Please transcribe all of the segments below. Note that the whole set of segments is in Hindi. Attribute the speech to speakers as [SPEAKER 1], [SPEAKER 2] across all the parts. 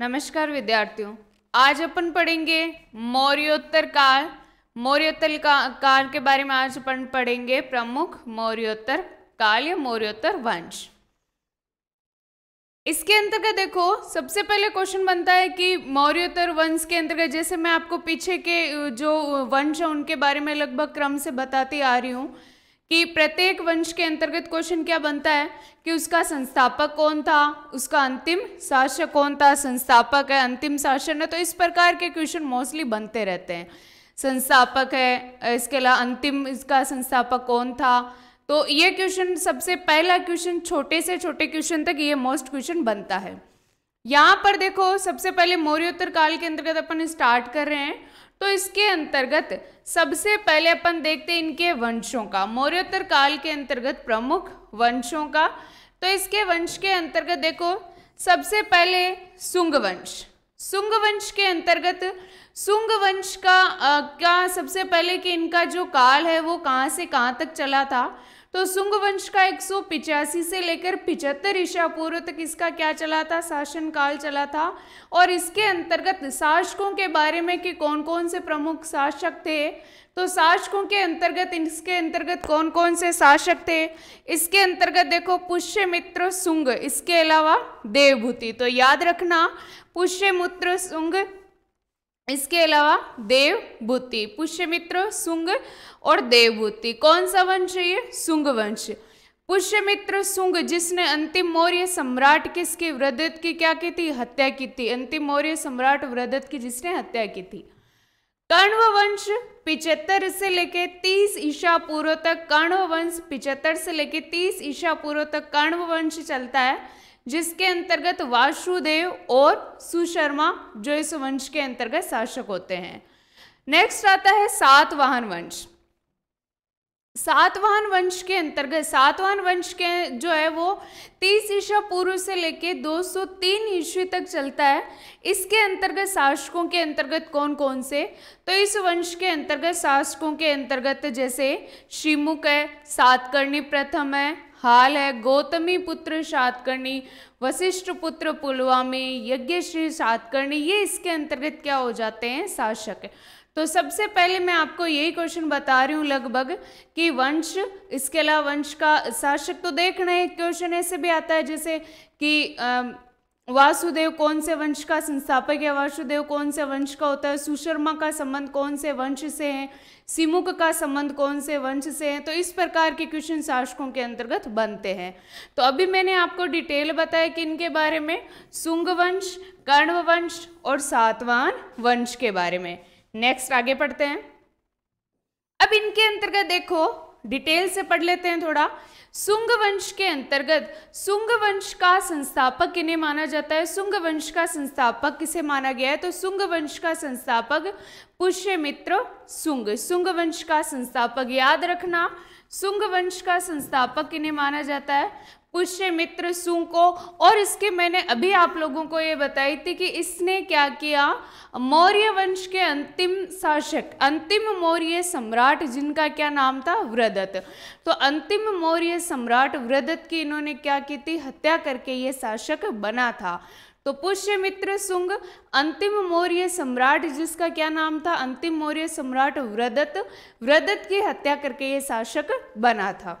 [SPEAKER 1] नमस्कार विद्यार्थियों आज अपन पढ़ेंगे मौर्योत्तर काल। मौर्योत्तर का, काल के बारे में आज अपन पढ़ेंगे प्रमुख मौर्योत्तर काल या मौर्योत्तर वंश। इसके अंतर्गत देखो सबसे पहले क्वेश्चन बनता है कि मौर्योत्तर वंश के अंतर्गत जैसे मैं आपको पीछे के जो वंश है उनके बारे में लगभग क्रम से बताती आ रही हूँ। कि प्रत्येक वंश के अंतर्गत क्वेश्चन क्या बनता है? कि उसका संस्थापक कौन था? उसका अंतिम शासक कौन था? संस्थापक है, अंतिम शासन है तो इस प्रकार के क्वेश्चन मोस्टली बनते रहते हैं। संस्थापक है, इसके अलावा अंतिम इसका संस्थापक कौन था? तो ये क्वेश्चन सबसे पहला क्वेश्चन, छोटे से छोटे क्वेश्चन तक ये मोस्ट क्वेश्चन बनता है। यहाँ पर देखो, सबसे पहले मौर्योत्तर काल के अंतर्गत अपन स्टार्ट कर रहे हैं। तो इसके अंतर्गत सबसे पहले अपन देखते हैं इनके वंशों का मौर्योत्तर काल के अंतर्गत प्रमुख वंशों का। तो इसके वंश के अंतर्गत देखो सबसे पहले सुंग वंश सुंग वंश के अंतर्गत सुंग वंश का आ, क्या सबसे पहले कि इनका जो काल है वो कहाँ से कहाँ तक चला था? तो सुंग वंश का एक से लेकर पिचहत्तर ईसा पूर्व तक इसका क्या चला था? शासन काल चला था। और इसके अंतर्गत शासकों के बारे में कि कौन कौन से प्रमुख शासक थे? तो शासकों के अंतर्गत, इसके अंतर्गत कौन कौन से शासक थे? इसके अंतर्गत देखो, पुष्यमित्र सुंग, इसके अलावा देवभूति। तो याद रखना, पुष्यमित्र सुंग इसके अलावा देवभूति पुष्यमित्र, सुंग और देवभूति कौन सा वंश है ये? सुंग वंश। पुष्यमित्र, सुंग जिसने अंतिम मौर्य सम्राट किसकी वृद्धत की क्या की थी? हत्या की थी। अंतिम मौर्य सम्राट वृद्धत की जिसने हत्या की थी। कण्व वंश पिचहत्तर से लेके तीस ईशा पूर्व तक। कण्व वंश पिचहत्तर से लेके तीस ईशा पूर्व तक। कण्व वंश चलता है। जिसके अंतर्गत वासुदेव और सुशर्मा जो इस वंश के अंतर्गत शासक होते हैं। नेक्स्ट आता है सातवाहन वंश। सातवाहन वंश के अंतर्गत, सातवाहन वंश के जो है वो तीस ईसा पूर्व से लेके 203 ईस्वी तक चलता है। इसके अंतर्गत शासकों के अंतर्गत कौन कौन से? तो इस वंश के अंतर्गत शासकों के अंतर्गत जैसे श्रीमुख है, सातकर्णी प्रथम है हाल है। गौतमी पुत्र सातकर्णी, वशिष्ठ पुत्र पुलवामी, यज्ञश्री सातकर्णी, ये इसके अंतर्गत क्या हो जाते हैं? शासक तो सबसे पहले मैं आपको यही क्वेश्चन बता रही हूँ लगभग कि वंश, इसके अलावा वंश का शासक तो देख रहे हैं। क्वेश्चन ऐसे भी आता है जैसे कि वासुदेव कौन से वंश का संस्थापक है? वासुदेव कौन से वंश का होता है? सुशर्मा का संबंध कौन से वंश से है? सिमुख का संबंध कौन से वंश से है? तो इस प्रकार के क्वेश्चन शासकों के अंतर्गत बनते हैं। तो अभी मैंने आपको डिटेल बताया कि इनके बारे में, सुंग वंश, कर्ण वंश और सातवान वंश के बारे में। नेक्स्ट आगे पढ़ते हैं। अब इनके अंतर्गत देखो डिटेल से पढ़ लेते हैं थोड़ा। सुंग वंश के अंतर्गत सुंग वंश का संस्थापक किन्हें माना जाता है? सुंग वंश का संस्थापक किसे माना गया है? तो सुंग वंश का संस्थापक पुष्यमित्र सुंग। सुंग वंश का संस्थापक याद रखना। सुंग वंश का संस्थापक किन्हें माना जाता है? पुष्य मित्र सुंग को, और इसके मैंने अभी आप लोगों को ये बताई थी कि इसने क्या किया? मौर्य वंश के अंतिम शासक, अंतिम मौर्य सम्राट जिनका क्या नाम था? वृदत तो अंतिम मौर्य सम्राट वृदत की इन्होंने क्या की थी? हत्या करके ये शासक बना था। तो पुष्यमित्र सुंग अंतिम मौर्य सम्राट जिसका क्या नाम था? अंतिम मौर्य सम्राट वृदत वृदत की हत्या करके ये शासक बना था।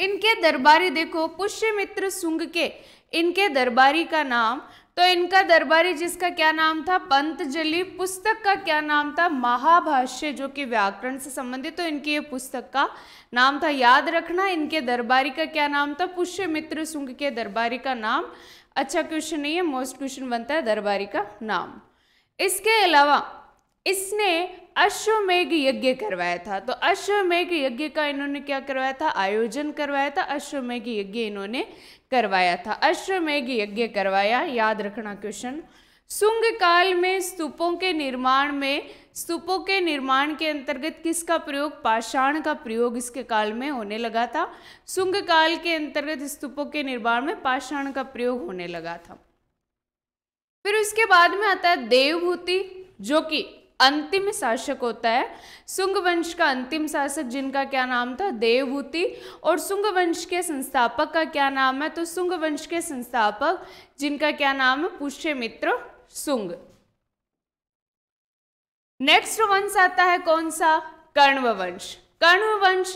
[SPEAKER 1] इनके दरबारी देखो, पुष्यमित्र सुंग के, इनके दरबारी का नाम तो इनका दरबारी जिसका क्या नाम था? पंतजलि पुस्तक का क्या नाम था? महाभाष्य, जो कि व्याकरण से संबंधित तो इनकी ये पुस्तक का नाम था। याद रखना, इनके दरबारी का क्या नाम था? पुष्यमित्र सुंग के दरबारी का नाम। अच्छा क्वेश्चन नहीं है, मोस्ट क्वेश्चन बनता है दरबारी का नाम। इसके अलावा इसने अश्वमेघ यज्ञ करवाया था। तो अश्वमेघ यज्ञ का इन्होंने क्या करवाया था? आयोजन करवाया था। अश्वमेघ यज्ञ इन्होंने करवाया था। अश्वमेघ यज्ञ करवाया। याद रखना क्वेश्चन सुंग काल में स्तूपों के निर्माण में, स्तूपों के निर्माण के अंतर्गत किसका प्रयोग? पाषाण का प्रयोग इसके काल में होने लगा था। सुंग काल के अंतर्गत स्तूपों के निर्माण में पाषाण का प्रयोग होने लगा था। फिर उसके बाद में आता है देवभूति, जो कि अंतिम शासक होता है। सुंग वंश का अंतिम शासक जिनका क्या नाम था? देवभूति और सुंग वंश के संस्थापक का क्या नाम है? तो सुंग वंश के संस्थापक जिनका क्या नाम है? पुष्यमित्र सुंग। नेक्स्ट वंश आता है कौन सा? कण्व वंश कण्व वंश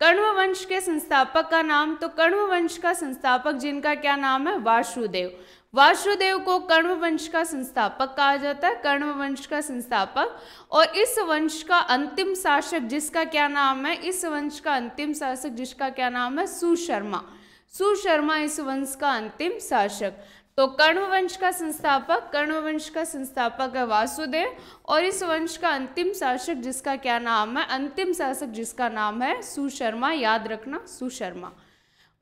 [SPEAKER 1] कण्व वंश के संस्थापक का नाम तो कण्व वंश का संस्थापक जिनका क्या नाम है? वासुदेव। वासुदेव को कण्व वंश का संस्थापक कहा जाता है कण्व वंश का संस्थापक। और इस वंश का अंतिम शासक जिसका क्या नाम है? इस वंश का अंतिम शासक जिसका क्या नाम है? सुशर्मा सुशर्मा इस वंश का अंतिम शासक। तो कर्ण वंश का संस्थापक कर्ण वंश का संस्थापक है वासुदेव। और इस वंश का अंतिम शासक जिसका क्या नाम है? अंतिम शासक जिसका नाम है सुशर्मा याद रखना सुशर्मा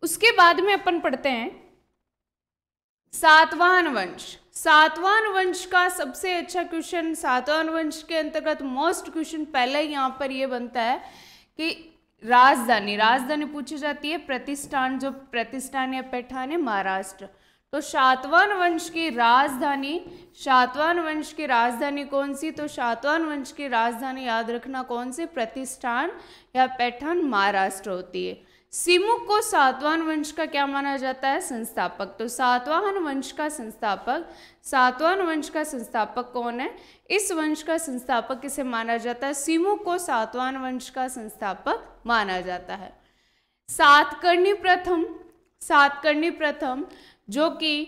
[SPEAKER 1] उसके बाद में अपन पढ़ते हैं। सातवाहन वंश। सातवाहन वंश का सबसे अच्छा क्वेश्चन, सातवाहन वंश के अंतर्गत मोस्ट क्वेश्चन पहले यहाँ पर ये बनता है कि राजधानी राजधानी पूछी जाती है प्रतिष्ठान, जो प्रतिष्ठान या पैठान है महाराष्ट्र। तो शातवान वंश की राजधानी शातवान वंश की राजधानी कौन सी? तो शातवान वंश की राजधानी याद रखना कौन सी? प्रतिष्ठान या पैठान महाराष्ट्र होती है। सिमुक को सातवान वंश का क्या माना जाता है? संस्थापक। तो सातवाहन वंश का संस्थापक सातवान वंश का संस्थापक कौन है? इस वंश का संस्थापक किसे माना जाता है? सिमुक को सातवाहन वंश का संस्थापक माना जाता है। सातकर्णी प्रथम सातकर्णी प्रथम, जो कि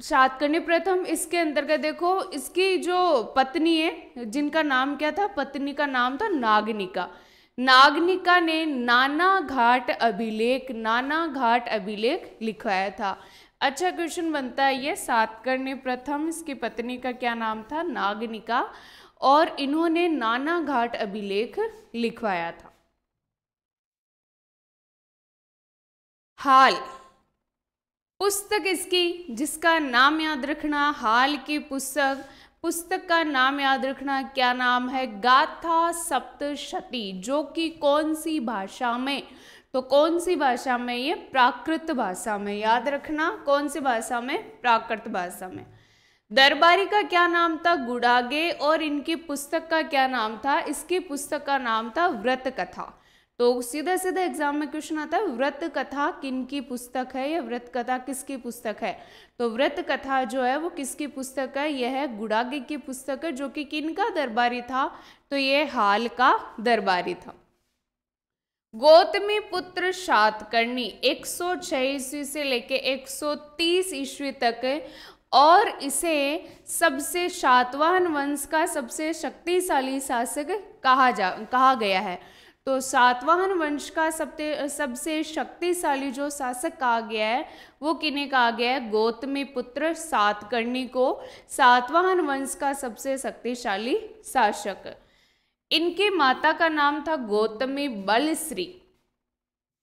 [SPEAKER 1] सातकर्णी प्रथम इसके अंतर्गत देखो, इसकी जो पत्नी है, जिनका नाम क्या था? पत्नी का नाम था नागनिका नागनिका ने नाना घाट अभिलेख, नाना घाट अभिलेख लिखवाया था। अच्छा क्वेश्चन बनता है ये सातकर्णी प्रथम इसकी पत्नी का क्या नाम था? नागनिका। और इन्होंने नाना घाट अभिलेख लिखवाया था। हाल। पुस्तक इसकी, जिसका नाम याद रखना, हाल की पुस्तक पुस्तक का नाम याद रखना, क्या नाम है? गाथा सप्तशती, जो कि कौन सी भाषा में? तो कौन सी भाषा में ये? प्राकृत भाषा में। याद रखना, कौन सी भाषा में? प्राकृत भाषा में। दरबारी का क्या नाम था? गुड़ागे, और इनकी पुस्तक का क्या नाम था? इसकी पुस्तक का नाम था व्रत कथा। तो सीधा सीधा एग्ज़ाम में क्वेश्चन आता है, व्रत कथा किन की पुस्तक है? या, व्रत कथा किसकी पुस्तक है? तो व्रत कथा जो है, वो किसकी पुस्तक है? यह है गुड़ागे की पुस्तक है, जो कि किन का दरबारी था? तो ये हाल का दरबारी था। गौतमी पुत्र सातकर्णी एक सौ ईस्वी से लेके 130 ईस्वी तक और इसे सबसे सातवाहन वंश का सबसे शक्तिशाली शासक कहा जा, कहा गया है। तो सातवाहन वंश का सबसे सबसे शक्तिशाली जो शासक कहा गया है, वो किन्हें कहा गया है? गौतमी पुत्र सातकर्णी को। सातवाहन वंश का सबसे शक्तिशाली शासक। इनके माता का नाम था गौतमी बलश्री।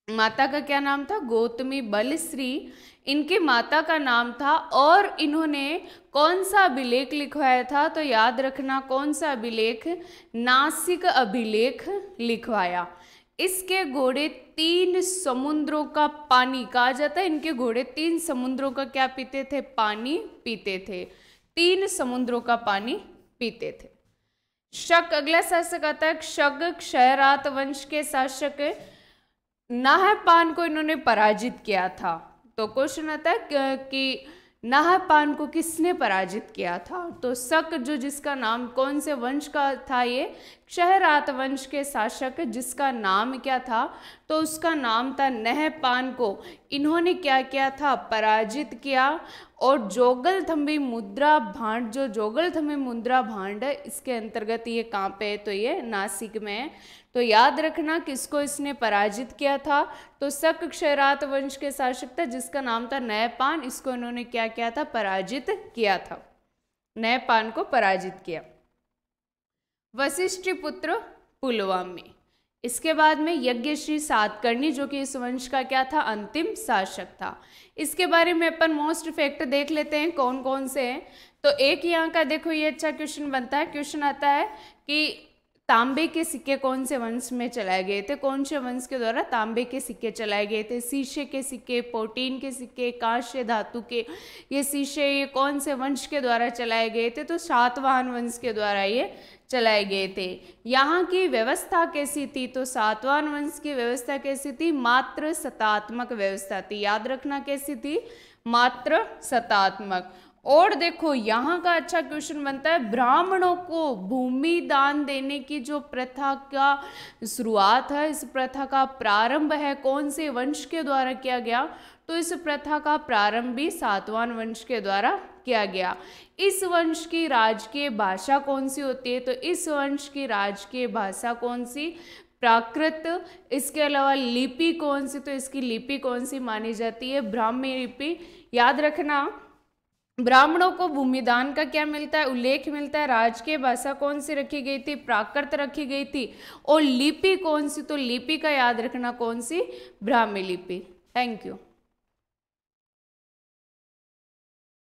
[SPEAKER 1] माता का क्या नाम था? गौतमी बलश्री इनके माता का नाम था और इन्होंने कौन सा अभिलेख लिखवाया था? तो याद रखना, कौन सा अभिलेख? नासिक अभिलेख लिखवाया। इसके घोड़े तीन समुद्रों का पानी कहा जाता है। इनके घोड़े तीन समुद्रों का क्या पीते थे? पानी पीते थे। तीन समुद्रों का पानी पीते थे। शक, अगला शासक आता है। शक क्षयरात वंश के शासक नाहपान को इन्होंने पराजित किया था। तो क्वेश्चन आता है कि नाहपान को किसने पराजित किया था? तो शक जो जिसका नाम, कौन से वंश का था ये? क्षहरात वंश के शासक जिसका नाम क्या था? तो उसका नाम था नहपान को। इन्होंने क्या किया था? पराजित किया। और जोगल थम्बी मुद्रा भांड, जो जोगल थम्बी मुद्रा भांड है, इसके अंतर्गत ये कहाँ पे है? तो ये नासिक में है। तो याद रखना किसको इसने पराजित किया था? तो सक क्षरात वंश के शासक था जिसका नाम था नयपान। इसको इन्होंने क्या किया था? पराजित किया था। नयपान को पराजित किया। वशिष्ठ पुत्र पुलवामी। इसके बाद में यज्ञश्री सातकर्णी, जो कि इस वंश का क्या था, अंतिम शासक था। इसके बारे में अपन मोस्ट इफ़ेक्ट देख लेते हैं कौन कौन से हैं। तो एक यहाँ का देखो, ये अच्छा क्वेश्चन बनता है। क्वेश्चन आता है कि तांबे के सिक्के कौन से वंश में चलाए गए थे? कौन से वंश के द्वारा तांबे के सिक्के चलाए गए थे? शीशे के सिक्के प्रोटीन के सिक्के, कांस्य धातु के, ये शीशे ये कौन से वंश के द्वारा चलाए गए थे? तो सातवाहन वंश के द्वारा ये चलाए गए थे। यहाँ की व्यवस्था कैसी थी? तो सातवाहन वंश की व्यवस्था कैसी थी? मात्र सतात्मक व्यवस्था थी। याद रखना कैसी थी? मात्र सतात्मक। और देखो, यहाँ का अच्छा क्वेश्चन बनता है, ब्राह्मणों को भूमि दान देने की जो प्रथा का शुरुआत है, इस प्रथा का प्रारंभ है, कौन से वंश के द्वारा किया गया? तो इस प्रथा का प्रारंभ भी सातवान वंश के द्वारा किया गया। इस वंश की राजकीय भाषा कौन सी होती है? तो इस वंश की राजकीय भाषा कौन सी? प्राकृत। इसके अलावा लिपि कौन सी? तो इसकी लिपि कौन सी मानी जाती है? ब्राह्मी लिपि। याद रखना ब्राह्मणों को भूमिदान का क्या मिलता है? उल्लेख मिलता है। राजकीय भाषा कौन सी रखी गई थी? प्राकृत रखी गई थी। और लिपि कौन सी? तो लिपि का याद रखना कौन सी? ब्राह्मी लिपि। Thank you